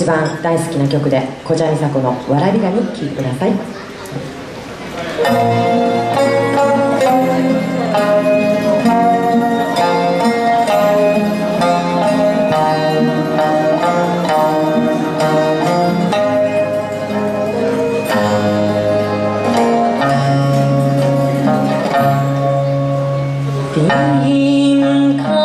一番大好きな曲で小じゃみさこの「わらびがに」聴いてください。林。